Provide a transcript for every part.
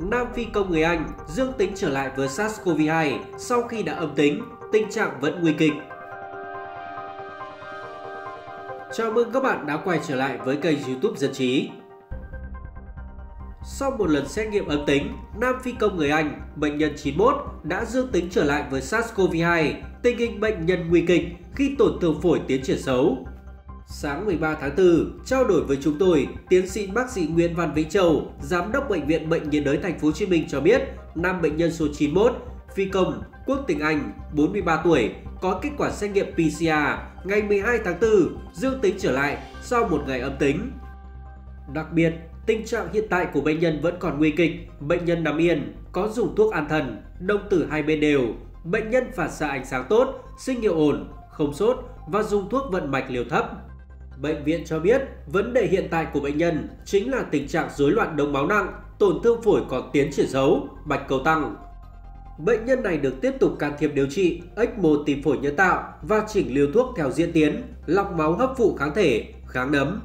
Nam phi công người Anh dương tính trở lại với SARS-CoV-2 sau khi đã âm tính, tình trạng vẫn nguy kịch. Chào mừng các bạn đã quay trở lại với kênh youtube Dân Trí. Sau một lần xét nghiệm âm tính, nam phi công người Anh, bệnh nhân 91 đã dương tính trở lại với SARS-CoV-2, tình hình bệnh nhân nguy kịch khi tổn thương phổi tiến triển xấu. Sáng 13 tháng 4, trao đổi với chúng tôi, tiến sĩ bác sĩ Nguyễn Văn Vĩnh Châu, giám đốc bệnh viện Bệnh nhiệt đới Thành phố Hồ Chí Minh cho biết, nam bệnh nhân số 91, phi công, quốc tịch Anh, 43 tuổi, có kết quả xét nghiệm PCR ngày 12 tháng 4, dương tính trở lại sau một ngày âm tính. Đặc biệt, tình trạng hiện tại của bệnh nhân vẫn còn nguy kịch, bệnh nhân nằm yên, có dùng thuốc an thần, đông tử hai bên đều, bệnh nhân phản xạ ánh sáng tốt, sinh hiệu ổn, không sốt và dùng thuốc vận mạch liều thấp. Bệnh viện cho biết vấn đề hiện tại của bệnh nhân chính là tình trạng rối loạn đông máu nặng, tổn thương phổi còn tiến triển xấu, bạch cầu tăng. Bệnh nhân này được tiếp tục can thiệp điều trị ECMO tìm phổi nhân tạo và chỉnh liều thuốc theo diễn tiến, lọc máu hấp phụ kháng thể, kháng nấm.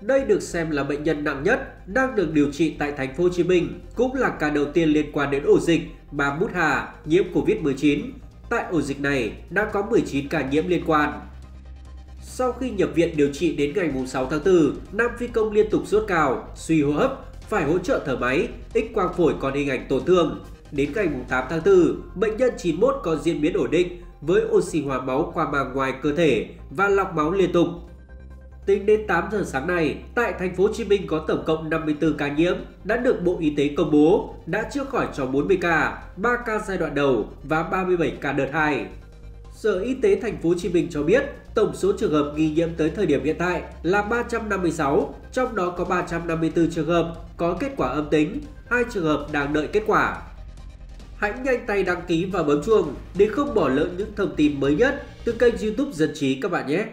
Đây được xem là bệnh nhân nặng nhất đang được điều trị tại thành phố Hồ Chí Minh, cũng là ca đầu tiên liên quan đến ổ dịch bà Bút Hà nhiễm Covid-19. Tại ổ dịch này đã có 19 ca nhiễm liên quan. Sau khi nhập viện điều trị đến ngày 6 tháng 4, nam phi công liên tục sốt cao, suy hô hấp, phải hỗ trợ thở máy, x quang phổi còn hình ảnh tổn thương. Đến ngày 8 tháng 4, bệnh nhân 91 có diễn biến ổn định với oxy hóa máu qua màng ngoài cơ thể và lọc máu liên tục. Tính đến 8 giờ sáng nay, tại thành phố Hồ Chí Minh có tổng cộng 54 ca nhiễm đã được Bộ Y tế công bố, đã chữa khỏi cho 40 ca, 3 ca giai đoạn đầu và 37 ca đợt 2. Sở Y tế thành phố Hồ Chí Minh cho biết, tổng số trường hợp nghi nhiễm tới thời điểm hiện tại là 356, trong đó có 354 trường hợp có kết quả âm tính, hai trường hợp đang đợi kết quả. Hãy nhanh tay đăng ký và bấm chuông để không bỏ lỡ những thông tin mới nhất từ kênh YouTube Dân trí các bạn nhé.